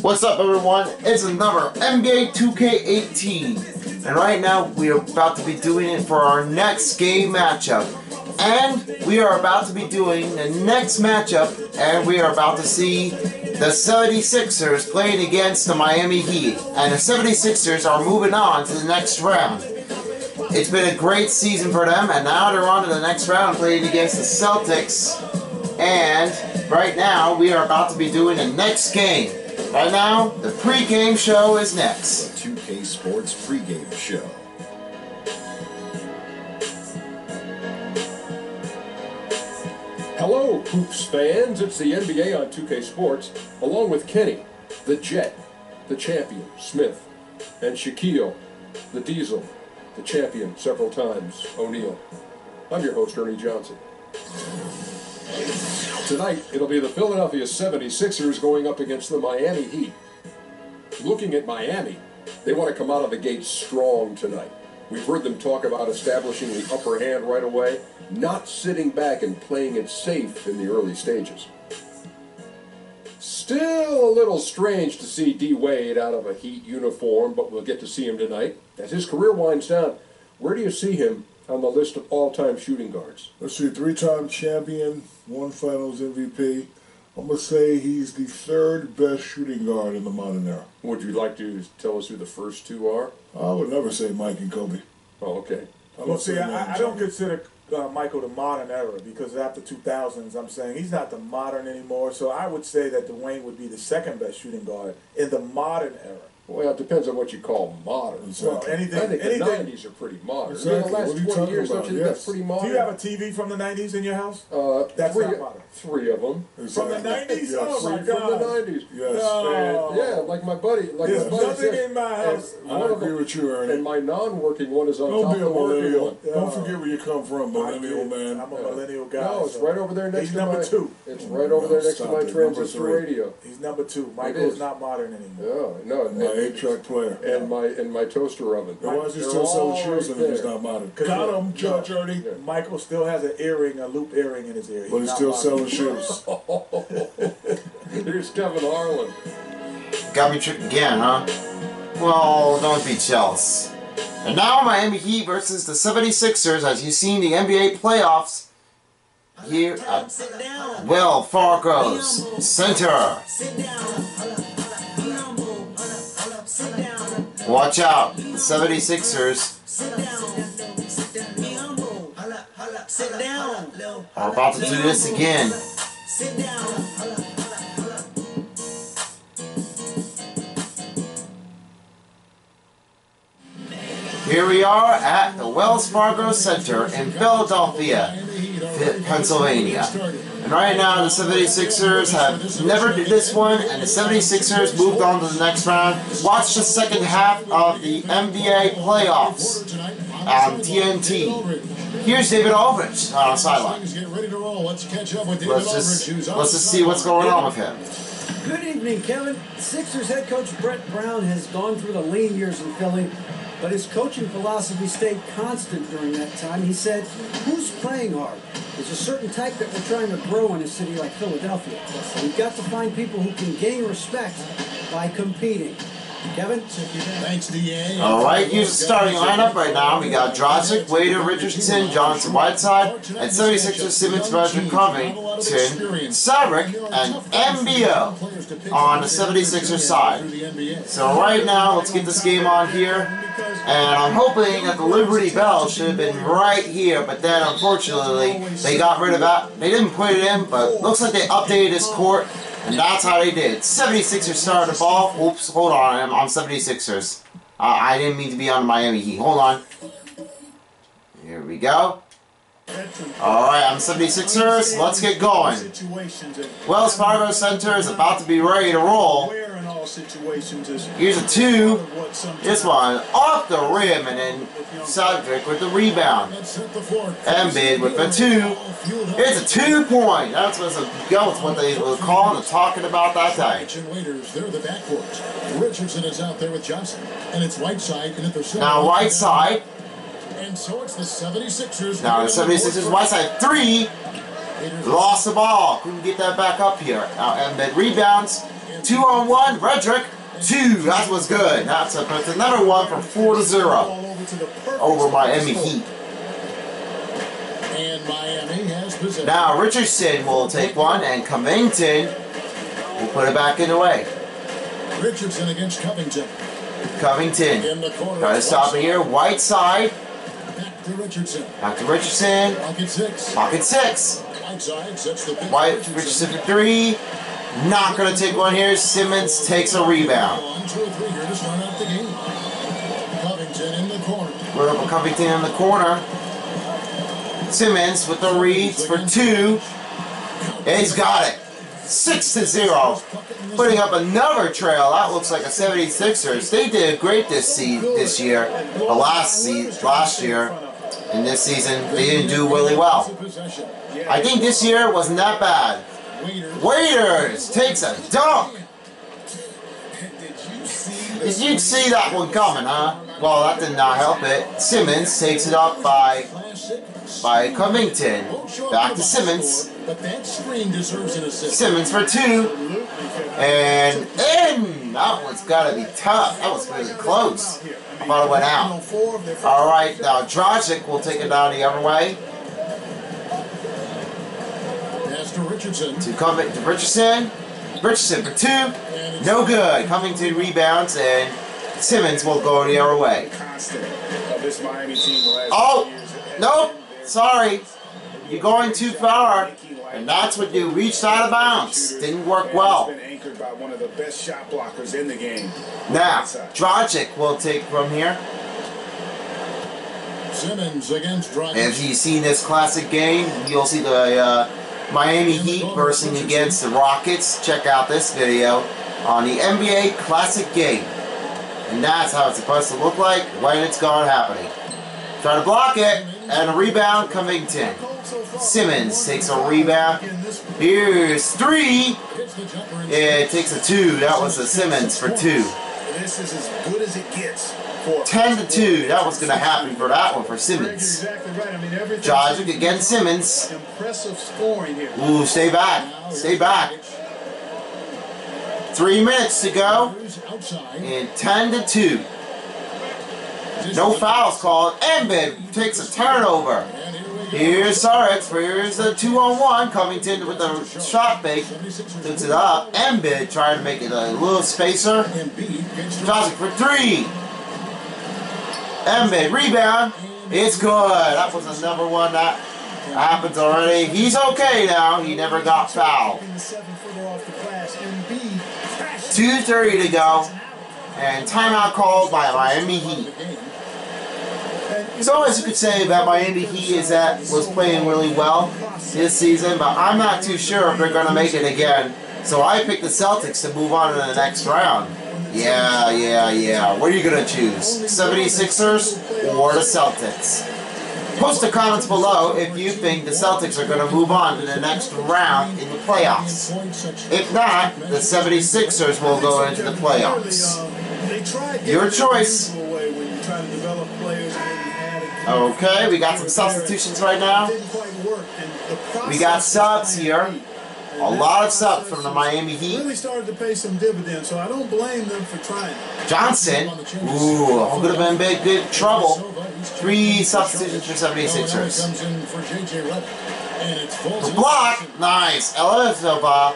What's up everyone? It's another NBA 2K18 and right now we are about to be doing it for our next game matchup and we are about to be doing the next matchup and we are about to see the 76ers playing against the Miami Heat and the 76ers are moving on to the next round. It's been a great season for them and now they're on to the next round playing against the Celtics and right now we are about to be doing the next game. Right now, the pre-game show is next. The 2K Sports pregame show. Hello, Hoops fans. It's the NBA on 2K Sports, along with Kenny, the Jet, the champion, Smith, and Shaquille, the Diesel, the champion several times, O'Neal. I'm your host, Ernie Johnson. Tonight, it'll be the Philadelphia 76ers going up against the Miami Heat. Looking at Miami, they want to come out of the gate strong tonight. We've heard them talk about establishing the upper hand right away, not sitting back and playing it safe in the early stages. Still a little strange to see D Wade out of a Heat uniform, but we'll get to see him tonight. As his career winds down, where do you see him on the list of all-time shooting guards? Let's see, three-time champion, one Finals MVP. I'm gonna say he's the third best shooting guard in the modern era. Would you like to tell us who the first two are? I would never say Mike and Kobe. Oh, okay. I Well, don't see, say I, I don't consider uh, Michael the modern era because after 2000s, I'm saying he's not the modern anymore. So I would say that Dwyane would be the second best shooting guard in the modern era. Well, it depends on what you call modern. Exactly. Well, anything, I think the anything. 90s are pretty modern. Exactly. In the last What are you 20 talking years, don't about? you think that's Yes. pretty Do you have a TV from the 90s in your house? Uh, That's three, not modern. three of them. From the Exactly. 90s? Yes. Oh my Three God. from the 90s. Yes. No. Yeah, like my buddy. Like There's my buddy nothing said, in my and house. one I of agree them- with you, Ernie. And my non-working one is on Don't top be of a the working millennial. one. Don't forget where you come from, I millennial did. man. I'm a millennial guy. No, it's so- right over there next He's to number my. two. It's right over there next to Stop my. Number transistor three. radio. He's number two. is. Michael's not modern anymore. Yeah, no, and, eight-track player. and my and my toaster oven. Why is he They're still selling shoes right and if he's there. not modern? 'Cause Got he- him, Judge no. Ernie. Michael still has an earring, a loop earring in his ear. But he's not still modern. selling shoes. Here's Kevin Harlan. Got me tricked again, huh? Well, don't be jealous. And now Miami Heat versus the 76ers as you see in the NBA playoffs here uh, at Well Fargo's Center. Watch out, the 76ers are about to do this again. Here we are at the Wells Fargo Center in Philadelphia, Pennsylvania. Right now the 76ers have never did this one and the 76ers moved on to the next round. Watch the second half of the NBA playoffs on TNT. Here's David Aldridge on the sideline. Let's just, let's just see what's going on with him. Good evening, Kevin. Sixers head coach Brett Brown has gone through the lean years in Philly, but his coaching philosophy stayed constant during that time. He said, Who's playing hard? There's a certain type that we're trying to grow in a city like Philadelphia. We've got to find people who can gain respect by competing. Kevin? Thanks, DA. All right, here's the starting lineup right now. We got Dragic, Waiters, Richardson, Johnson, Whiteside, and 76ers Simmons, Roger Covington, Sabrick, and MBO on the 76ers side. So right now, let's get this game on here. And I'm hoping that the Liberty Bell should have been right here, but then unfortunately they got rid of that. They didn't put it in, but looks like they updated this court, and that's how they did. 76ers started the ball. Oops, hold on, I'm on 76ers. Uh, I didn't mean to be on Miami Heat. Hold on. Here we go. Alright, I'm 76ers. Let's get going. Wells Fargo Center is about to be ready to roll. Here's a two. This one off the rim, and then Cedric with the rebound. Embiid with a two. It's a two point. That's what's a, that's what they were calling and talking about that day. Waiters, they're the backcourt. Richardson is out there with Johnson. And it's Whiteside in at the. Now right side. And so it's the 76ers. Now the 76ers right side three. Lost the ball. Couldn't get that back up here. Now Embiid rebounds. Two on one. Redrick. Two. That was good. That's, a, that's another one for four to zero over to the perfect over spot to Miami. Heat. And Miami has possession. Now Richardson will take one, and Covington will put it back in the way. Richardson against Covington. Covington. In the corner. Try to stop it here. Whiteside. Back to Richardson. Back to Richardson. Pocket six. Pocket six. Whiteside sets the. White Richardson for three. Not gonna take one here. Simmons takes a rebound. One, two, three here to start out the game. Covington in the corner. Put up a Covington in the corner. Simmons with the reads for two. He's got it. Six to zero. Putting up another trail. That looks like a 76ers. They did great this se- this year. The last se- last year. In this season, they didn't do really well. I think this year wasn't that bad. Waiters. Takes a dunk. Did you see that one coming, huh? Well, that did not help it. Simmons takes it up by by Covington. Back to Simmons. Simmons for two. And in! That one's gotta be tough. That was really close. I thought it went out. Alright, now Dragic will take it down the other way Pass to Richardson. to Covington to Richardson. Richardson for two. No good. Covington rebounds and Simmons will go the other way. constant of this Miami team the last Oh, nope. Sorry. You're going too far. And that's what you reached out of bounds. Didn't work well. It's anchored by one of the best shot blockers in the game. Now, Dragic will take from here. Simmons against Dragic. If you've seen this classic game, you'll see the uh, Miami Heat versing against the Rockets. Check out this video on the NBA Classic game. And that's how it's supposed to look like when it's gone happening. Try to block it, and a rebound, Covington. Simmons takes a rebound. Here's three. It takes a two. That was a Simmons for two. This is as good as it gets 10 to 2. That was going to happen for that one for Simmons. exactly right. I mean, everything. Dragic against Simmons. Impressive scoring here. Ooh, stay back. Stay back. Three minutes to go. And 10 to 2. No fouls called. Embiid takes a turnover. And here we go. Here's Sarek. Here's a two on one. Covington with the shot fake. Puts it up. Embiid trying to make it a little spacer. Dragic for three. Embiid rebound. It's good. That was the number one that happens already. He's okay now. He never got fouled. Taking the seven footer off the glass. Embiid crashed 2.30 to go. And timeout called by Miami Heat. So as you could say that Miami Heat is that was playing really well this season, but I'm not too sure if they're gonna make it again. So I picked the Celtics to move on to the next round. Yeah, yeah, yeah. What are you gonna choose? 76ers or the Celtics? Post the comments below if you think the Celtics are gonna move on to the next round in the playoffs. If not, the 76ers will go into the playoffs. Your choice. to Okay, we got some substitutions right now. We got subs here. A lot of process from the Miami Heat. Really started to pay some dividends, so I don't blame them for trying. Johnson. Ooh, could have been big, good trouble. Three substitutions for 76ers. comes in for JJ Redick. And it's Fulton. Block. Nice. Elizabeth. Uh,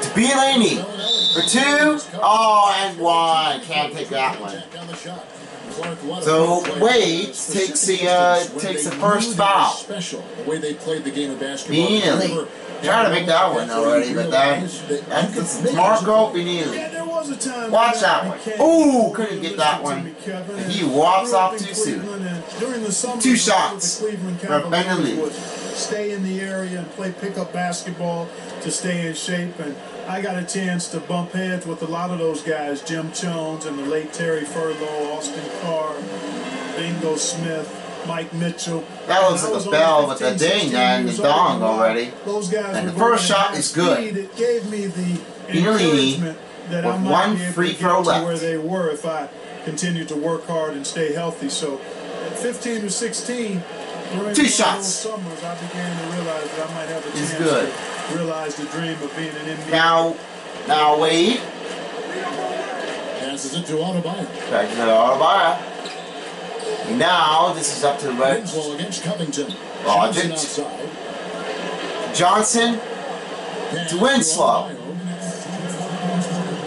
to Bielini. For two. Oh, and one. Can't take that one. So Wade takes the uh, takes the first foul. Special the way they played the game of basketball. Trying to make that one already, but then that's Marco time. Watch that one. Ooh, couldn't get that one. And he walks off too soon. Two shots from stay in the area and play pickup basketball to stay in shape. And I got a chance to bump heads with a lot of those guys: Jim Chones and the late Terry Furlow, Austin Carr, Bingo Smith. Mike Mitchell. That looks I like a was bell only with the 15, ding and the dong already. Those guys And were the first shot is good. It gave me the encouragement that I might one be able free to get throw to left. where they were if I continued to work hard and stay healthy. So at 15 or 16, During Two shots. Summers, I began to realize that I might have a He's chance good. to realize the dream of being an NBA. Now, now Wade. Passes it to Adebayo. Back to the Adebayo. Now, this is up to the red. Against Covington. Logic. Johnson. To Winslow.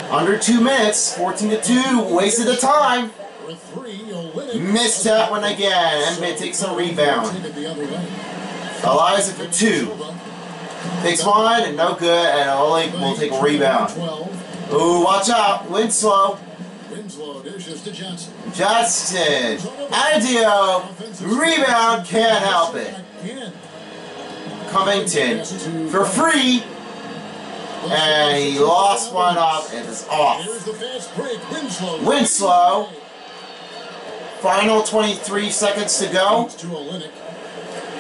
Under two minutes. 14 to 2. Wasted the time. Missed that one again. Embiid takes a rebound. Other for two. Takes one and no good. And Oleg will take a rebound. Ooh, watch out. Winslow. Justin. Ideo. Rebound. Can't help it. Covington. For free. And he lost one up and is off. Winslow. Winslow. Final 23 seconds to go.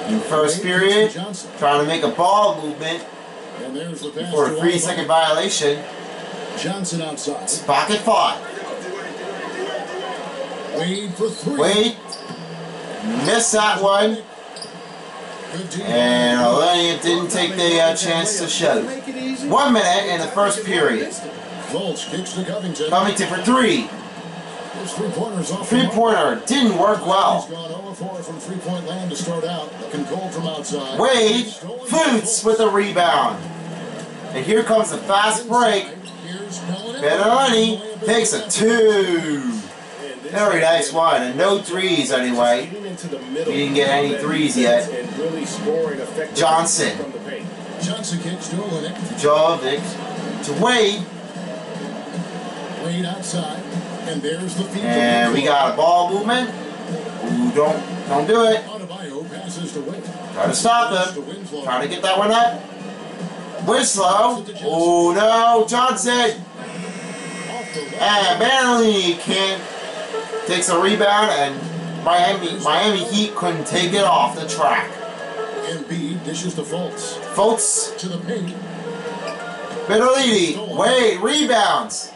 In first period. Trying to make a ball movement And there's the pass for a three-second violation. Johnson outside. Pocket five. Wade for three. Wade. Missed that one. And Olynyk didn't take the uh, chance to shoot. It. One minute in the first period. Fultz to Covington. Covington for three. His three pointers off. the Three mark. pointer didn't work He's well. gone 0 4 from three point land to start out. Looking cold from outside. Wade Foots with a rebound. And here comes the fast break. Benoni takes a two. Very nice one. And no threes anyway. Getting into the middle He didn't get any threes yet. And really scoring effectively Johnson. from the paint. Johnson kicks to Olynyk. Jovic to Wade. Wade outside. And there's the to And we got a ball movement. Ooh, don't don't do it. Adebayo passes to Wade. Try to stop To him. Trying to get that one up. Winslow. Oh no, Johnson. And barely can't. Takes a rebound and Miami Miami Heat couldn't take it off the track. Embiid dishes to Fultz. Folks, To the paint. Benolidi, Wade rebounds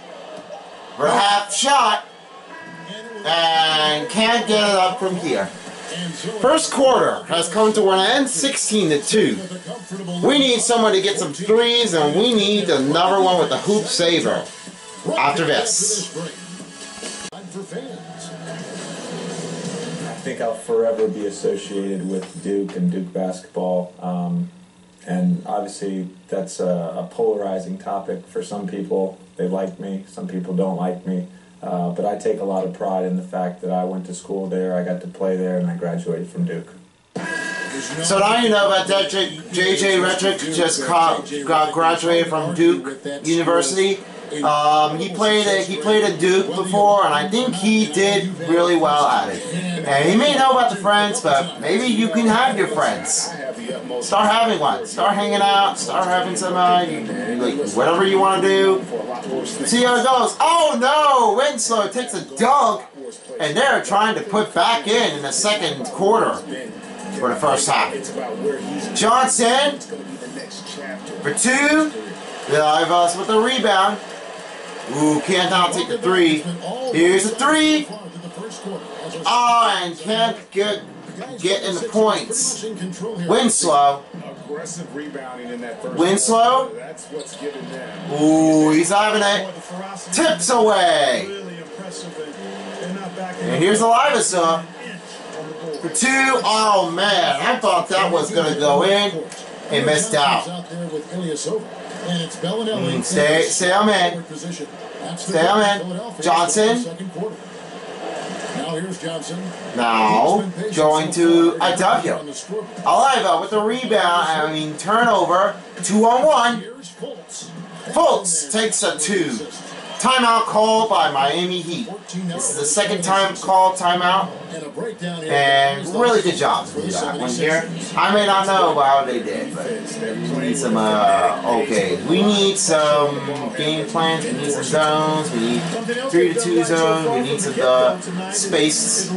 a half shot and can't get it up from here. First quarter has come to an end 16 to 2. with a comfortable We need someone to get some threes and we need another one with the hoop saver. After this. I think I'll forever be associated with Duke and Duke basketball. Um, and obviously, that's a, a polarizing topic for some people. They like me, some people don't like me. Uh, but I take a lot of pride in the fact that I went to school there, I got to play there, and I graduated from Duke. So now you know about that JJ Redick just got, graduated from Duke University. Um, he played at, he played at Duke before, and I think he did really well at it. And he may know about the friends, but maybe you can have your friends. Start having one. Start hanging out. Start having some uh, you- like whatever you want to do. See how it goes. Oh no! Winslow takes a dunk, and they're trying to put back in in the second quarter for the first half. Johnson for two. Livas with the rebound. Ooh, can't now take the three. Here's a three. Oh, and can't get get in the points. Winslow. Aggressive rebounding in that first Winslow? That's what's giving them. Ooh, he's having it. Tips away. And They're not backing here's Elias uh, for two. Oh man, I thought that was gonna go in. He missed out. Out there with And it's Belinelli. Mm, stay- stay on man. Forward position. That's the Stay on man. Johnson. in the Second quarter. Now here's Johnson. Now He's been patient going to far. a W. On the scoreboard. Oliva with the rebound. I mean turnover. Two on one. Fultz takes a two. Timeout call by Miami Heat. This is the second time called timeout. And a breakdown here. And really good job to do that one here. I may not know how they did, but we need some, uh, okay. We need some game plans, we need some zones, we need three to two zones, we need some, uh, space,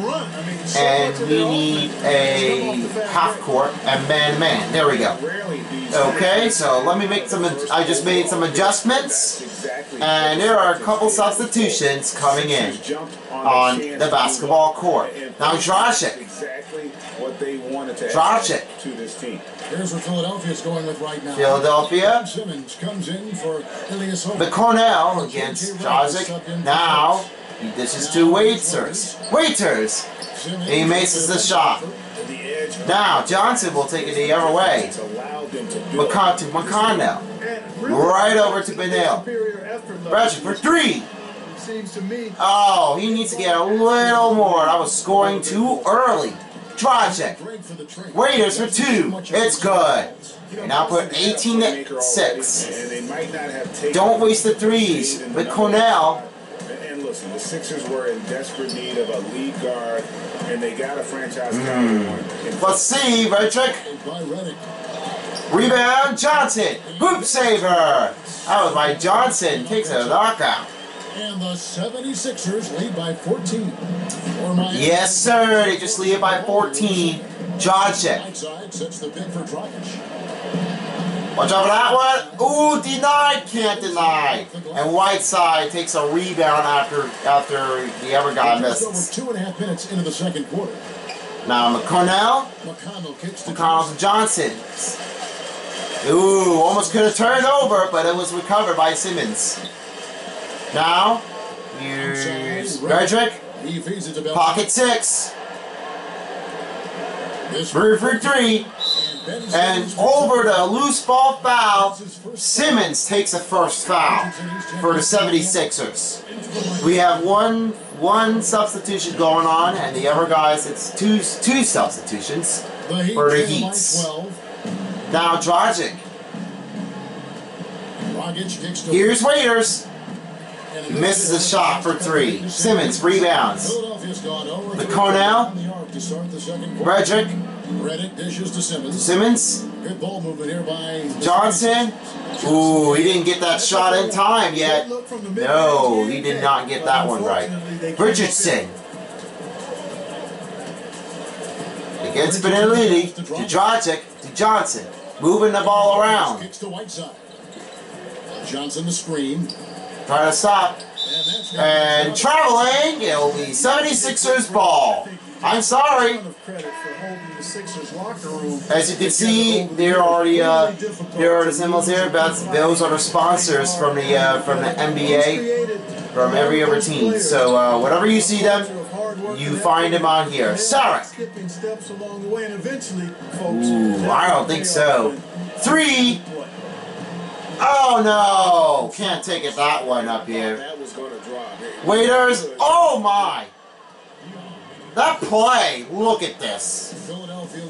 and we need a half court and man man. There we go. Rarely do you Okay, so let me make some. I just made some adjustments, and there are a couple substitutions coming in on the basketball court. Now, Dragic. Exactly what they wanted to Dragic. to this team. Here's what Philadelphia's going with right now. Philadelphia. Simmons comes in for Ilyasova. The Cornell against Dragic. Now, this is to Waiters. Waiters. He misses the shot. Now, Johnson will take it the other way. McCon to McConnell. Right over to Benel. Dragic for three. Oh, he needs to get a little more. I was scoring too early. Great for. Waiters for two. It's good. And now put 18 to 6. And they might not have taken Don't waste the threes. But Cornell, the Sixers were in desperate need of a lead guard, and they got a franchise hmm. guard one. Let's see, Redrick. Rebound, Johnson. Hoop saver. That was by Johnson. Takes a knockout. And the 76ers lead by 14. Yes, sir. They just lead it by 14. Johnson. Watch out for that one. Ooh, denied. Can't deny. And Whiteside takes a rebound after after the other guy Just over misses. two and a half minutes into the second quarter. Now McConnell. McConnell kicks to McConnell Johnson. Ooh, almost could have turned over, but it was recovered by Simmons. Now, here's Redrick. He feeds it to Bell. Pocket six. This Three for three. And over the loose ball foul, Simmons takes a first foul for the 76ers. We have one one substitution going on, and the other guys, it's two two substitutions. For the Heats. Now Dragic. Here's Waiters. Misses a shot for three. Simmons rebounds. Philadelphia's gone over The Cornell. on the arc to start the second quarter. Redrick. Reddick dishes to Simmons. Simmons. Good ball movement here by Johnson. Ooh, he didn't get that shot in time yet. No, he did not get that one right. Richardson. Against Benelli to Dragic to Johnson. Moving the ball around. Johnson the screen. Trying to stop. And traveling, it'll be 76ers ball. I'm sorry. Ton of credit for holding the Sixers locker room. As you can see, there are the uh, there are the symbols here. That's those are the sponsors from the uh, from the NBA, from every other team. So uh, whatever you see them, you find them on here. Sarek. Skipping steps along the way, and eventually, folks. Ooh, I don't think so. Three. Oh no! Can't take it that one up here. that was going to drop. Waiters. Oh my! That play. Look at this.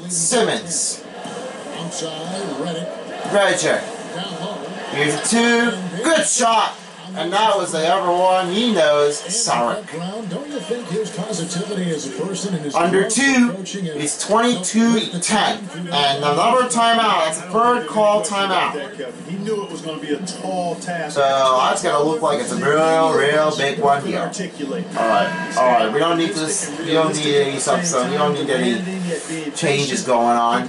Simmons. outside. Reddick low. Here's a two. Good shot. And that was the other one he knows. Sarek. Don't you think his positivity as a person and his Under two coaching has is 22 10. And another timeout. That's a third call timeout. He knew it was going to be a tall task. So that's going to look like it's a real, real big one here. articulate. Alright, alright. We don't need this. We don't need any subs. We don't need any changes going on.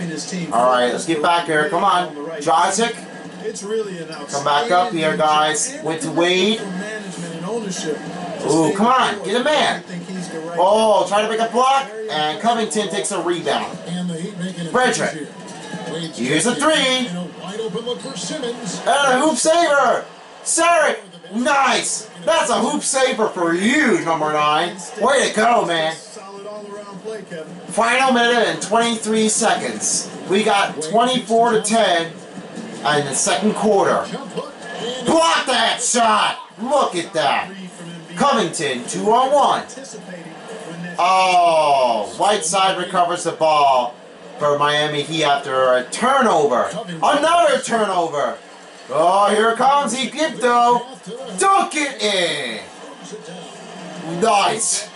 Alright, let's get back here. Come on. Dragic. It's really an Come back up here, guys. Went to Wade. Management and ownership. Ooh, come on. Get a man. I think he's the right Oh, try to make a block. And Covington takes a rebound. and the Heat making it Redrick. here. Wade's Here's a three. And a wide open look for Simmons. And a hoop saver! Sarek! Nice! That's a hoop saver for you, number nine. Way to go, man. solid all-around play, Kevin. Final minute and 23 seconds. We got 24 to 10 in the second quarter. Block that shot! Look at that. Covington, two on one. Oh, Whiteside recovers the ball for Miami Heat after a turnover. Another turnover. Oh, here comes Egipto. Dunk it in. Nice.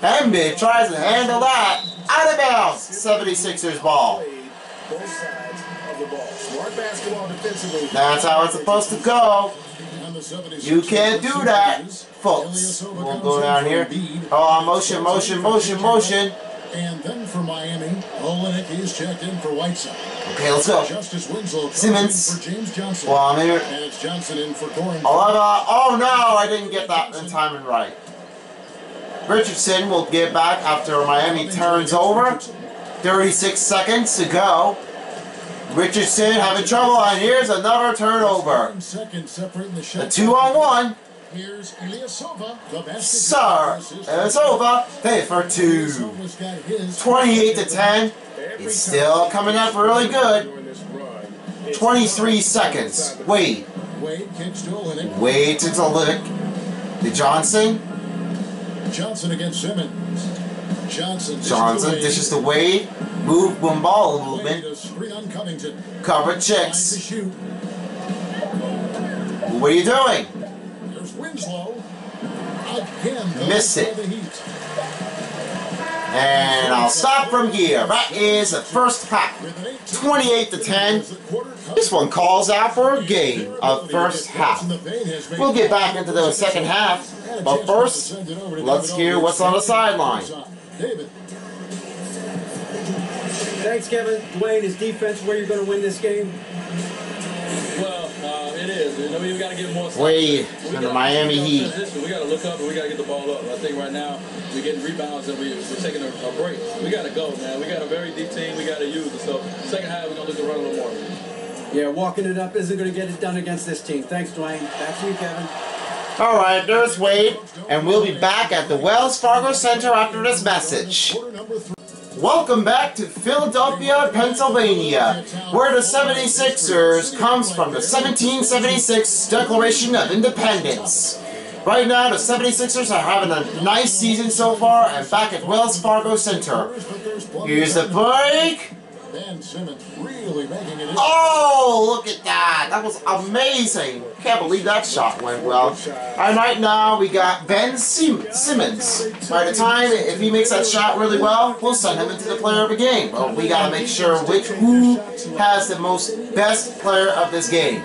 Embiid tries to handle that. Out of bounds. 76ers ball. Played both sides of the ball. Smart basketball defensively. That's how it's supposed to go. and the 76ers You can't do that, folks. We'll go down here. Oh, motion, motion, motion, motion. And then for Miami, Olynyk is checked in for Whiteside. Okay, let's go. Justise Winslow Simmons. for James Johnson. Well, I'm here. And it's Johnson in for Corin. Oliver. Oh, oh no, I didn't get that in time and right. Richardson will get back after Miami turns over. 36 seconds to go. Richardson having trouble, and here's another turnover. The A two on one. Here's Ilyasova, the basket. Sir, it's over. Pay for two. Ilyasova's got his. 28 to 10. It's still coming up really good. During this run, it's 23 seconds. Wait. Wade kicks to Olynyk. Wait to Olivic. The Johnson. Johnson against Simmons. Johnson. Johnson dishes to Wade. Move, boom, ball Wade, movement. a on Covington. Cover chicks. What are you doing? There's Winslow. For it. And I'll stop from here. That is the first half. With an 18 28 to 10. as the quarter comes This one calls out for a game of first half. We'll get back into the second half. But first, let's hear what's on the sideline. David. Thanks, Kevin. Dwyane, is defense where you're going to win this game? Well, uh, it is. You know, we got to get more. Wade We and the gotta- Miami Heat. gotta. We got to look up and we got to get the ball up. I think right now we're getting rebounds and we, we're taking a, a break. We got to go, man. We got a very deep team. We got to use it. So second half we're gonna look to run a little more. Yeah, walking it up isn't going to get it done against this team. Thanks, Dwyane. Back to you, Kevin. All right, there's Wade, and we'll be back at the Wells Fargo Center after this message. Welcome back to Philadelphia, Pennsylvania, where the 76ers comes from the 1776 Declaration of Independence. Right now, the 76ers are having a nice season so far and back at Wells Fargo Center. Here's the break. Ben Simmons really making it. Oh, look at that. That was amazing. Can't believe that shot went well. And right now, we got Ben Sim- Simmons. By the time, if he makes that shot really well, we'll send him into the player of the game. But we got to make sure which who has the most best player of this game.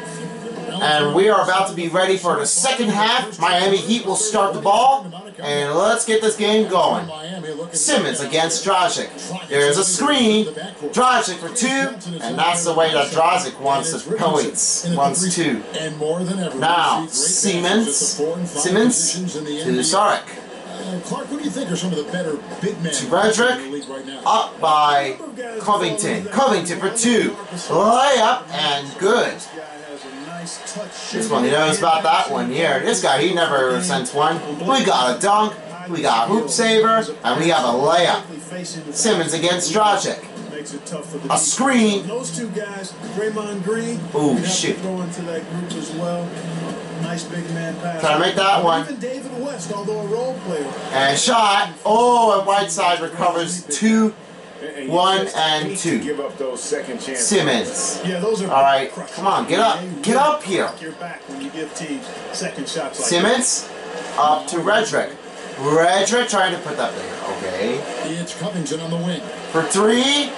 And we are about to be ready for the second half. Miami Heat will start the ball. And let's get this game going. Simmons against Dragic. There's a screen. Dragic for two, and that's the way that Dragic wants the points. Wants two. Now, Simmons. Simmons to. Sarek. Clark, what do you think are some of the better big men To Frederick. right? Up by Covington. Covington for two. Layup and good. This guy has a nice touch This one, he knows about that one here. This guy, he never sent one. We got a dunk, we got a hoop saver, and we have a layup. Simmons against Dragic. Makes it tough for the A defense. screen. Those two guys, Draymond Green. Ooh, we have shit. To that group as well. Nice big man pass. Can to make that one? Even David West, although a role player. And shot. Oh, and Whiteside recovers two. And One just and hate two. To give up those second chances. Simmons. Yeah, those are. All right, crushers. come on, get up, get up here. break Your back when you give teams second shots like Simmons up to Redrick. Redrick trying to put that there. Okay. It's Covington on the wing. For three.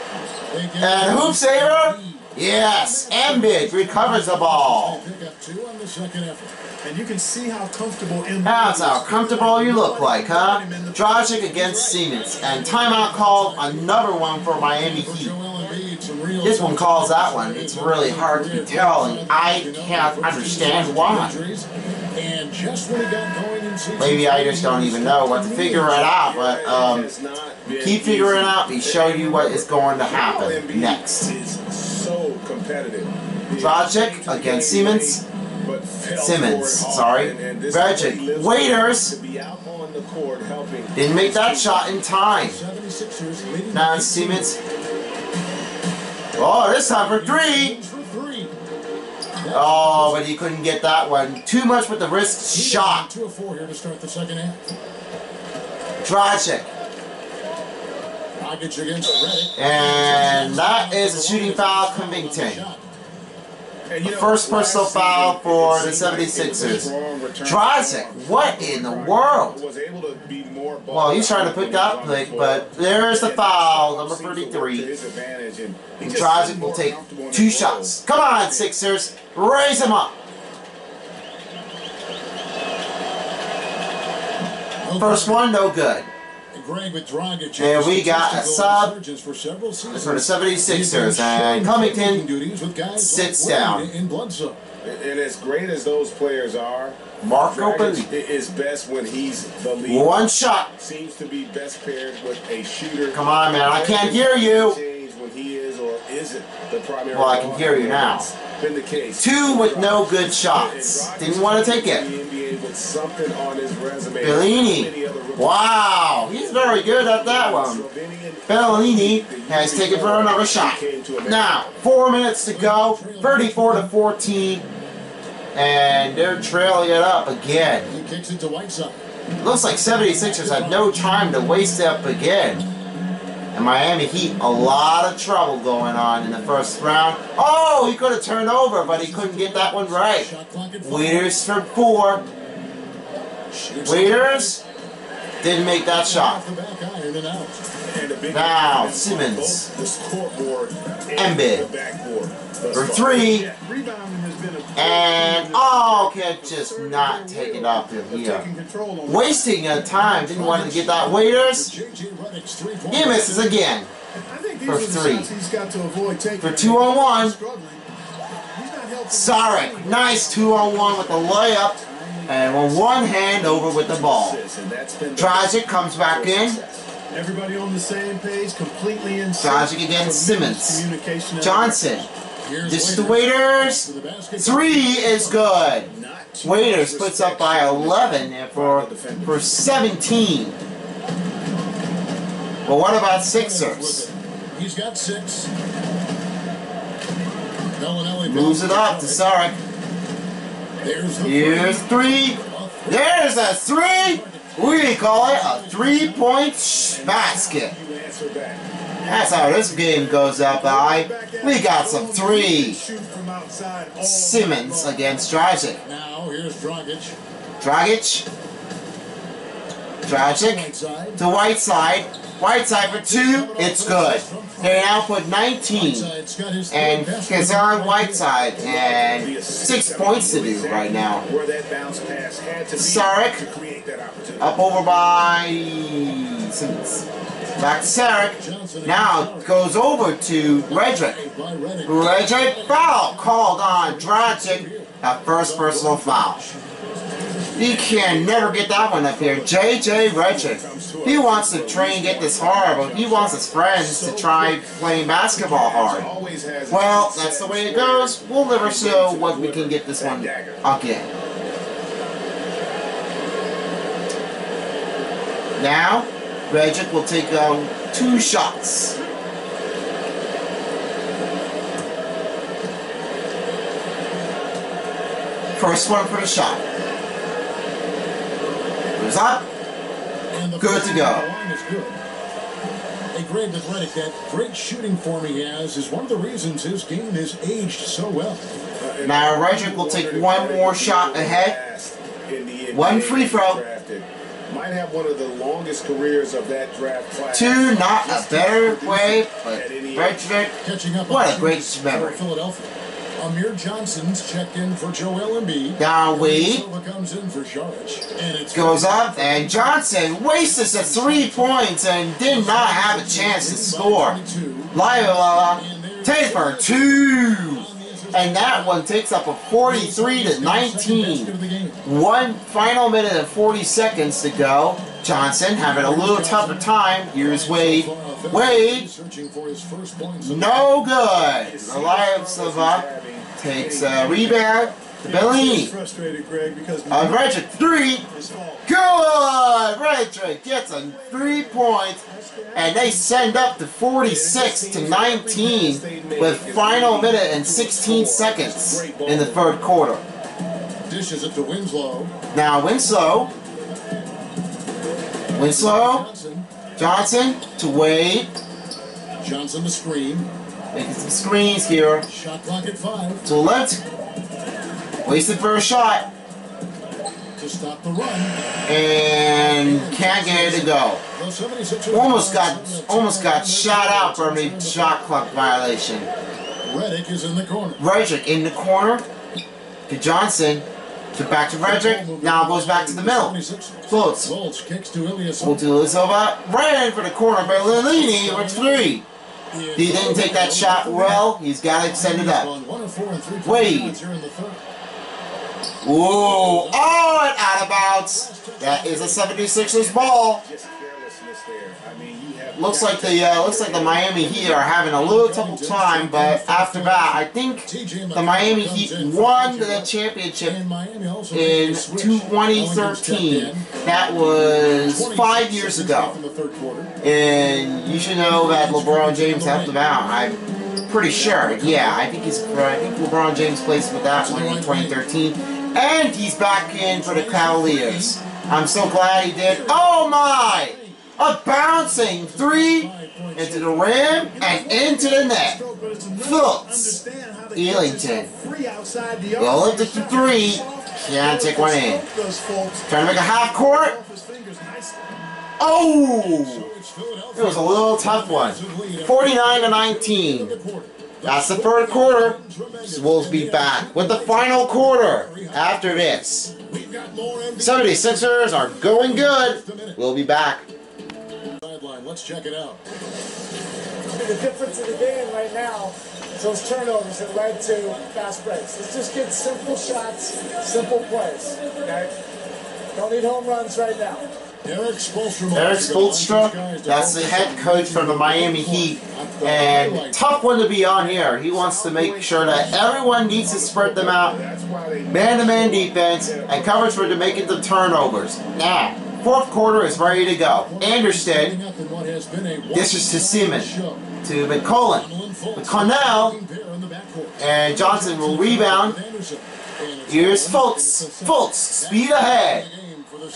And hoop saver. Yes. Embiid recovers the ball. They pick up two on the second effort. And you can see how comfortable in That's how comfortable you look like, huh? Dragic against Siemens. And timeout called another one for Miami Heat. Joel Embiid, some real This one calls that one. It's really hard to tell, and I can't understand why. Injuries. And just when he got going in season Maybe I just don't even know what to figure it out, but um, It's not been keep figuring easy. out. We show you what is going to happen next. Is. Dragic against Siemens. But fell Simmons, for it hard. sorry. And- and Dragic. is what he lives Waiters. for, To be out on the court helping. Didn't make that shot in time. Now it's Siemens. Oh, this time for three. Oh, but he couldn't get that one. Too much with the wrist shot. Two of four here to start the second half. Dragic. Dragic against Redick. And that is a shooting foul. And, The first personal foul for the seemed like it 76ers. strong return. What in the world? Well, he's trying to pick up, the but there's the foul, number seems to work to 33. his and seems will take two shots. Come on, Sixers. Raise him up. First one, no good. Greg with Dragic. And we got a sub for several seasons. for the 76ers, and Covington sits down. In And as great as those players are, Marco Dragic is best when he's the leader. One shot. Seems to be best paired with a shooter. Come on, man, I can't hear you. When he is or isn't the primary. Well, I can hear you now. Been the case. Two with no good shots. Didn't want to take it. The NBA with something on his resume. Bellini. Many other rookies. Wow, he's very good at that one. Bellini has taken for another shot. Now, four minutes to go, 34 to 14, and they're trailing it up again. Looks like 76ers had no time to waste up again. And Miami Heat, a lot of trouble going on in the first round. Oh, he could have turned over, but he couldn't get that one right. Waiters for four. Waiters didn't make that shot. off the back iron and out. And a big Now, Simmons. both The scoreboard and Embiid. the backboard. thus For three. Rebounding has been a And, oh, can't just not take it up in here. taking control on Wasting of time. Didn't want to get that Waiters. He misses again. I think these For three. he's got to avoid taking. For two on one. Struggling. He's not helping. Sarek, nice two on one with the layup. And with one hand over with the ball. And that's been the Dragic comes back in. Everybody on the same page, completely in sync. Dragic against Tremendous Simmons. Johnson. This is the Waiters. Waiters. To the basket. Three is good. Waiters puts up by 11 and for, for 17. But what about Sixers? He's got six. Moves it up to Sarek. Here's three. There's a three. We call it a three-point basket. You answer back. That's how this game goes up, I. We got some three. Shoot from outside all Simmons against Dragic. Now here's Dragic. Dragic. Dragic to Whiteside. Whiteside for two. It's good. They now put 19. Whiteside's got his And Kazan. Whiteside. And six points to do right now. Sarek. Up over by Simmons. Back to Sarek. Now goes over to Redrick. Redrick foul called on Dragic. A first personal foul. He can never get that one up here. JJ Redrick. He wants to train get this hard, but he wants his friends to try playing basketball hard. Well, that's the way it goes. We'll never show what we can get this one again. Now, Redrick will take um, two shots. First one for the shot. Goes up. Good to go. line is good. Hey, Greg with that great shooting form he has is one of the reasons his game has aged so well. Now Redrick will take one more shot ahead. One free throw. Might have one of the longest careers of that draft class. Two, not a better way, but up what a great memory. Philadelphia. Amir Johnson's checked in for Joel Embiid. Silva comes in for Saric. And it's goes up, and Johnson wastes the three points and did not have a chance to score. Lila takes for two. And that one takes up a 43 to 19. One final minute and 40 seconds to go. Johnson having a little tougher time. Here's Wade. Wade, no good. Elias Silva takes a rebound to Bellini. Frustrated, Greg, because Uh, Redrick, three. fault. Good! Redrick gets a three points, and they send up to 46 to 19 with final minute and 16 seconds in the third quarter. Dishes it to Winslow. Now Winslow, Winslow, Johnson. To Wade, Johnson the screen. making some screens here Shot clock at five to the left. Wasted for a shot to stop the run. and can't get it to go. Almost got almost got shot out for a shot clock violation. Reddick is in the corner. Redrick in the corner to Johnson. To back to Frederick. Now goes back to the middle. Fultz kicks to. Will do Ilyasova. Ran for the corner by Lilini for three. He didn't take that shot well. He's got to extend it up. On one of four and three Wade. The. Ooh. Oh, and out of bounds. That is a 76ers ball. Looks like the uh, looks like the Miami Heat are having a little tough time, but after that, I think the Miami Heat won the championship in made a switch. 2013. That was five years ago. The. And you should know that LeBron James helped them out. I'm pretty sure. Yeah, I think he's. I think LeBron James plays with that one in 2013, and he's back in for the Cavaliers. I'm so glad he did. Oh my! A bouncing three into the rim and into the net. Phillips, Ellington. Lift it to three. Can't take one in. Trying to make a half court. Oh! It was a little tough one. 49 to 19. That's the third quarter. We'll be back with the final quarter after this. 76ers are going good. We'll be back. Let's check it out. The difference in the game right now is those turnovers that led to fast breaks. Let's just get simple shots, simple plays. Okay? Don't need home runs right now. Erik Spoelstra. Erik Spoelstra, that's the head coach for the Miami Heat. And tough one to be on here. He wants to make sure that everyone needs to spread them out. Man-to-man defense and coverage for to making the turnovers. Now, fourth quarter is ready to go. Anderson dishes to Seaman. To McCullen. McConnell. And Johnson will rebound. Here's Fultz. Fultz, speed ahead.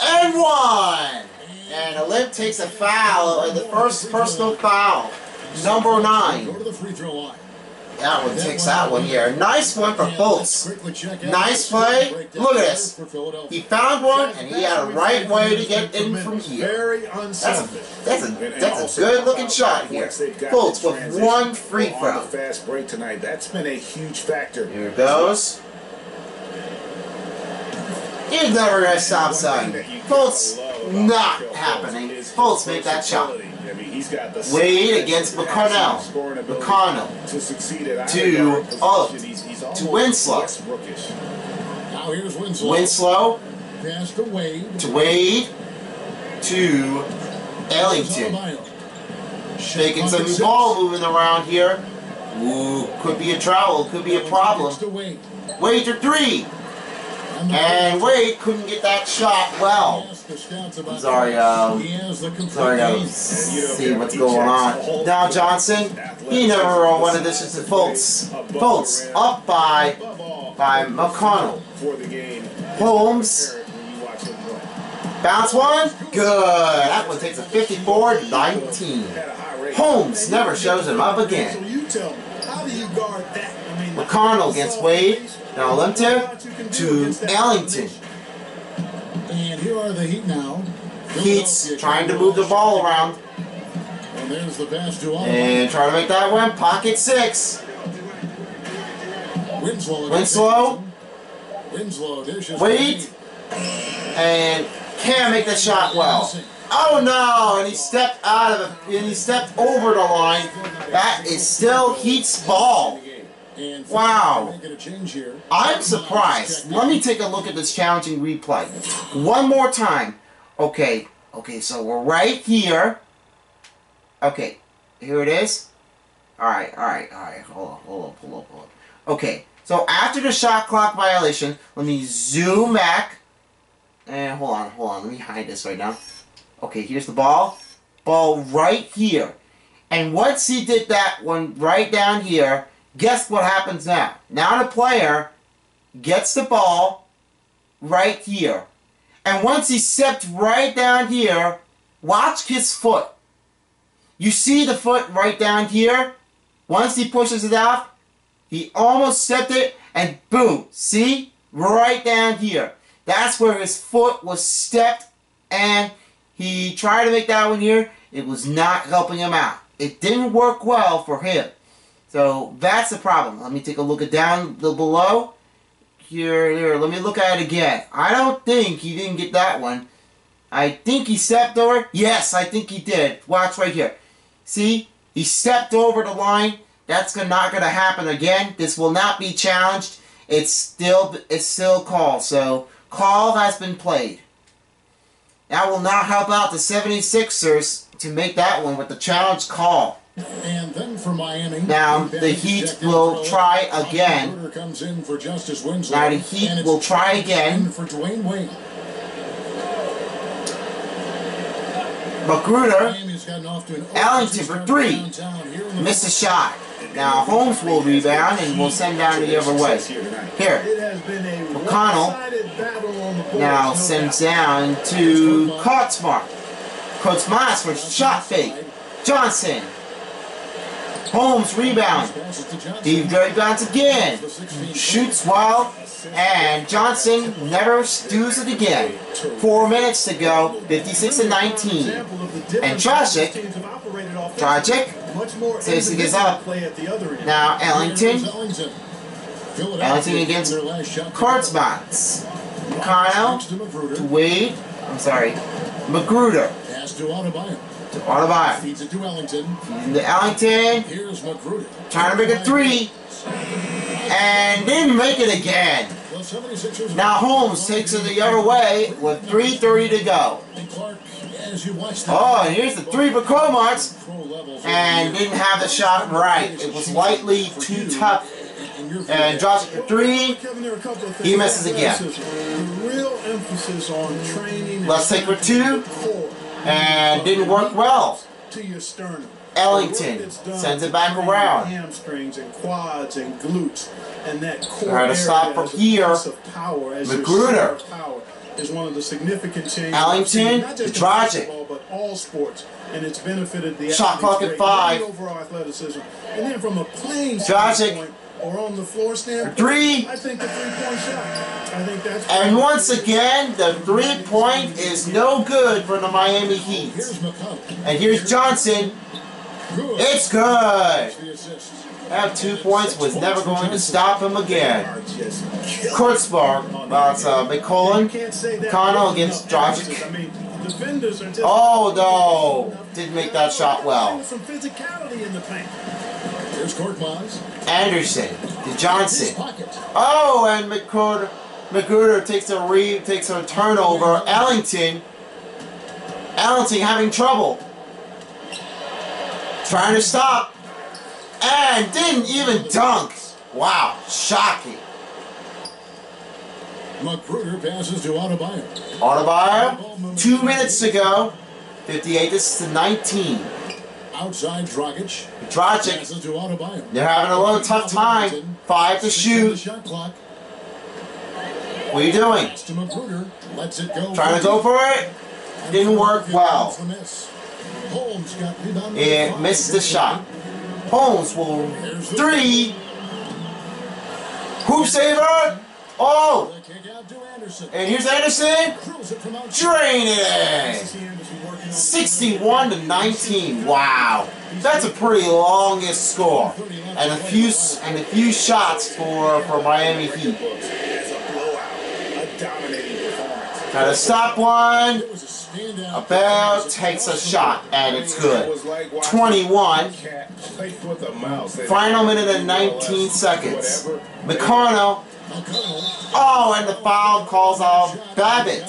And one! And a limp takes a foul, the first personal foul. Number nine. Go to the free throw line. That one takes that one here. Nice one for Fultz. Nice play. Look at this. He found one, and he had a right way to get in from here. Very That's a, that's a, that's a good looking shot here. Fultz with one free throw. fast break tonight. That's been a huge factor. Here it goes. He's never gonna stop, son. Fultz, not happening. Fultz make that shot. I mean, he's got the Wade against McConnell. McConnell to succeed at to either guard oh, he's Winslow. Now here's Winslow. Winslow to Wade. to Wade to Ellington. Making some ball moving around here. Ooh, could be a trouble, could be a problem. Wade to three. And Wade couldn't get that shot well. I'm sorry, um, sorry, I see what's going on. Now Johnson, he never wanted this to Fultz. Fultz up by by McConnell. For the game, Holmes, when you watch him play. bounce one, good. That one takes a 54-19. Holmes never shows him up So again. you tell me, how do you guard that? I mean, McConnell against Wade. Now Limter to Ellington. And here are the Heat now. Heat's trying to move the ball around And there's the pass to and try to make that one. Pocket six. Winslow. Winslow. Winslow dishes. Wade. And can't make the shot well. Oh no! And he stepped out of it. And he stepped over the line. That is still Heat's ball. And Wow. Making a change here. I'm surprised. Let me take a look at this challenging replay. One more time. Okay, okay, so we're right here. Okay, here it is. Alright, alright, alright. Hold on, hold on, hold on, hold on. Okay, so after the shot clock violation, let me zoom back. And hold on, hold on, let me hide this right now. Okay, here's the ball. Ball right here. And once he did that one right down here, guess what happens now? Now the player gets the ball right here. And once he stepped right down here, watch his foot. You see the foot right down here? Once he pushes it out, he almost stepped it, and boom, see? Right down here. That's where his foot was stepped, and he tried to make that one here. It was not helping him out. It didn't work well for him. So that's the problem. Let me take a look at down the below. here, here. Let me look at it again. I don't think he didn't get that one. I think he stepped over. Yes, I think he did. Watch right here. See, he stepped over the line. That's not going to happen again. This will not be challenged. It's still it's still called. So call has been played. That will not help out the 76ers to make that one with the challenge call. And then for Miami, Now, the Heat will try again. Comes in for Justise Winslow. Now, the Heat and it's will try again. in for Dwyane Wade. McGruder Miami's gotten off to an Ellington for three. Missed a shot. Now Holmes will rebound and will send down the other way. Here, It has been a McConnell one-sided battle on the boards, now no sends down to Korkmaz. Korkmaz for shot fake. Johnson. Holmes rebounds. rebound. He rebounds again. Shoots well. And Johnson never does it again. Four minutes to go. 56 and 19. And Dragic. Dragic. Says he gets up. Now Ellington. Ellington against Kortzmans. McConnell to Wade. I'm sorry. McGruder to Adebayo. Feeds it to Ellington. To Ellington. Here's McGruder. Trying to make a three. And didn't make it again. The 76ers Now Holmes takes it the other way with 3.30 to go. Clark, as you watch the Oh, and here's the three for levels And didn't have the shot right. It was lightly too tough. And drops it for three. Kevin, there are a couple of He misses again. The uh, real emphasis on training. Let's take for two. And didn't work well. to your sternum. Ellington sends it back around. Hamstrings and quads and glutes and that core Try to stop from here. power, as McGruder. power is one of the significant changes. Ellington, I've seen, not just in Dragic. but all sports, and it's benefited the Shot clock at five. Overall athleticism, and then from a playing Dragic. Or on the floor standpoint, Three. I think the three-point shot. I think that's And once again, the three point is no good for the Miami Heat. Here's. And here's Johnson. Good. It's good. Assist. Two points was never going to stop him again. Are just killing Kurtzberg, that's uh, McCollum. can't say that McConnell against enough Dragic. emphasis. I mean, defenders are just. Oh no, didn't make that shot well. Some physicality in the paint. Here's Korkmaz. Anderson to Johnson. Oh, and McGruder takes a re takes a turnover. Ellington, Ellington having trouble, trying to stop, and didn't even dunk. Wow, shocking. McGruder passes to Adebayo. Adebayo, two minutes to go. 58 this is to 19. Outside Dragic. Dragic, Passes to Adebayo. they're having a little tough time. Five to Six on the shoot. shot clock. What are you doing? Pass to McGruder. Lets it go. Trying to go for it? Didn't work well. The miss. Holmes got rebound. It missed the shot. Holmes will three. Hoop saver. Oh, The kick out to Anderson. and here's Anderson. Drills it from outside. Drain it in. 61 to 19. Wow, that's a pretty longest score, and a few and a few shots for for Miami Heat. as a stop one. It was a standout. Bell takes a shot, and it's It good. was like watching 21. a cat play with a mouse. They- Final minute and 19 seconds. McConnell. Oh, and the foul calls out Babbitt.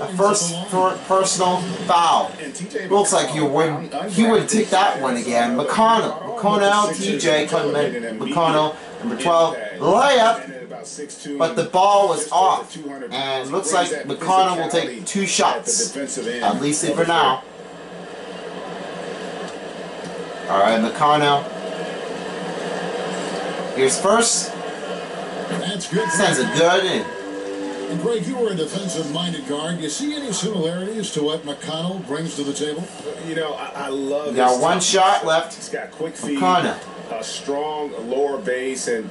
A first personal foul. Looks like you would he would take that one again. McConnell, McConnell, TJ coming. McConnell, number 12, layup. But the ball was off, and looks like McConnell will take two shots, at least for now. All right, McConnell. Here's first, That's good. sends it good, and And Greg, you were a defensive-minded guard. You see any similarities to what McConnell brings to the table? You know, I, I love. We got his one toughness. shot left. He's got quick feet, McConnell. a strong lower base, and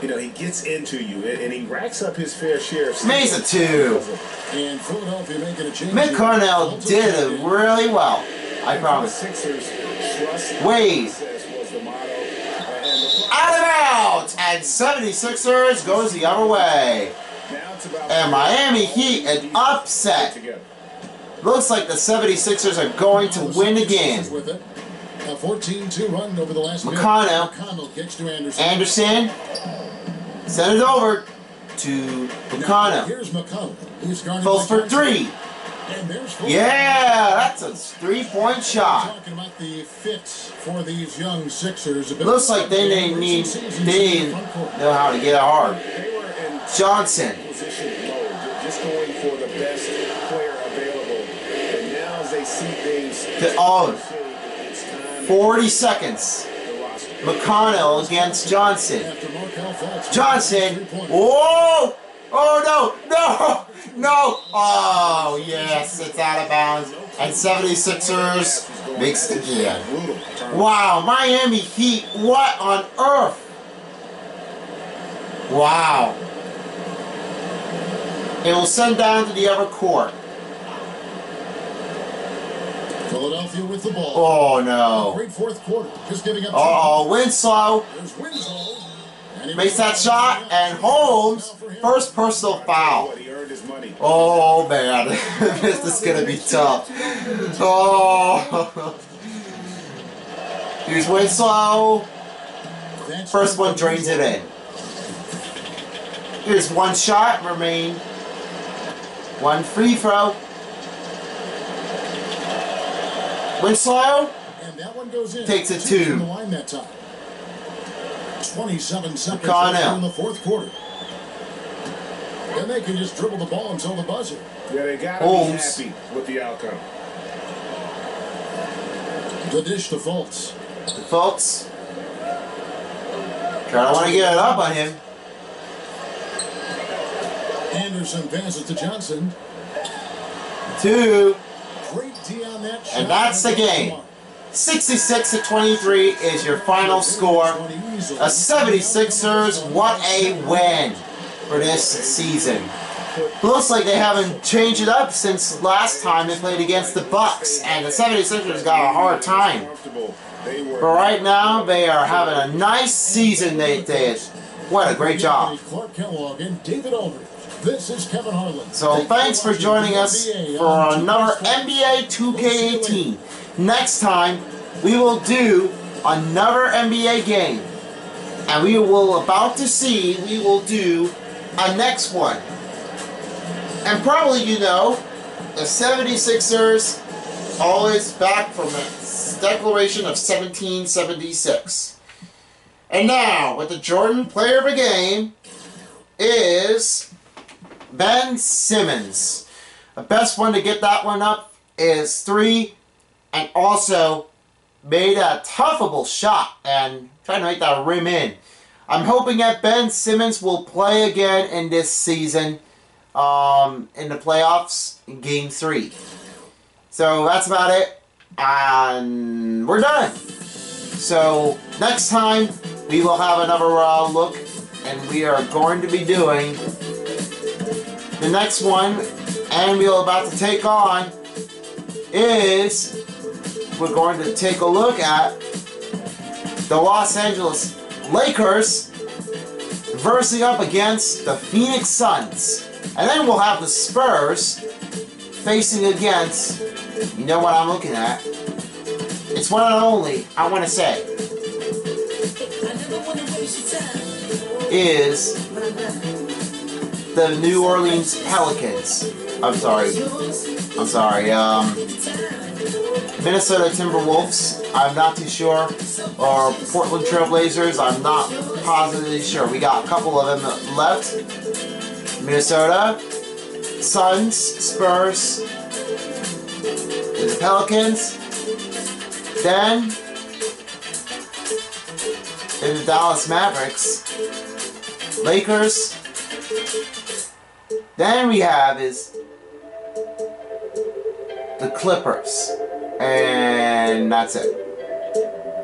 you know he gets into you, and, and he racks up his fair share of. Mesa two. And Philadelphia making a change. McConnell did it really well. I promise. Sixers trust Wade. process was the motto, and the Out of out, and 76ers goes the other way. And Miami Heat an upset. Looks like the 76ers are going to win again. A 14-2 run over the last minute. McConnell. McConnell kicks to Anderson. Anderson send it over to McConnell. here's McConnell. Falls for three. And there's four. Yeah, that's a three-point shot. Talking about the fit for these young Sixers. A Looks like they didn't need, they in the didn't front court. know how to get a hard. They were in Johnson. position mode, ju- just going for the best player available. And now as they see things The- oh, 40 seconds. McConnell against Johnson. After Markelle Fultz. Johnson. Whoa! Oh no! No! No! Oh yes, it's out of bounds. And 76ers makes it again. Wow, Miami Heat, what on earth? Wow. It will send down to the other court. Philadelphia with the ball. Oh no. Great fourth quarter. Just giving up. Oh, Winslow There's Winslow. Makes that shot, and Holmes, first personal foul. what he earned his money. Oh man, this is gonna be tough. Oh. Here's Winslow. First one drains it in. Here's one shot remain. One free throw. Winslow. And that one goes in. Takes it Two two. from the line that time. 27 seconds McConnell. left in the fourth quarter. Then they can just dribble the ball until the buzzer. Yeah, they got to Holmes. be happy with the outcome. The dish to Fultz. Folks. Trying to want to get it up on him. Anderson passes to Johnson. Two. Great D on that shot. And that's the game. 66 to 23 is your final score. A 76ers, what a win for this season. Looks like they haven't changed it up since last time they played against the Bucks, and the 76ers got a hard time. But right now, they are having a nice season they did. What a great job. Clark Kellogg and David Aldridge. This is Kevin Harlan. So thanks for joining us for another NBA 2K18. Next time, we will do another NBA game. And we will about to see, we will do a next one. And probably you know, the 76ers always back from the declaration of 1776. And now, with the Jordan player of the game, is Ben Simmons. The best one to get that one up is three, and also made a toughable shot and trying to make that rim in. I'm hoping that Ben Simmons will play again in this season um, in the playoffs in game three. So that's about it. And we're done. So next time we will have another uh, look and we are going to be doing the next one and we're about to take on is we're going to take a look at the Los Angeles Lakers versing up against the Phoenix Suns. And then we'll have the Spurs facing against, you know what I'm looking at? It's one and only, I want to say, is the New Orleans Pelicans. I'm sorry. I'm sorry. Um, Minnesota Timberwolves. I'm not too sure. Or Portland Trailblazers. I'm not positively sure. We got a couple of them left. Minnesota, Suns, Spurs, the Pelicans. Then in the Dallas Mavericks, Lakers. Then we have is the Clippers, and that's it.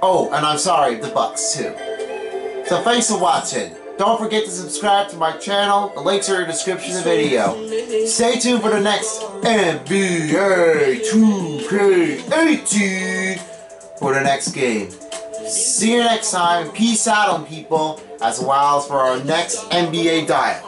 Oh, and I'm sorry, the Bucks too. So thanks for watching. Don't forget to subscribe to my channel. The links are in the description of the video. Stay tuned for the next NBA 2K18 for the next game. See you next time. Peace out on people, as well as for our next NBA diet.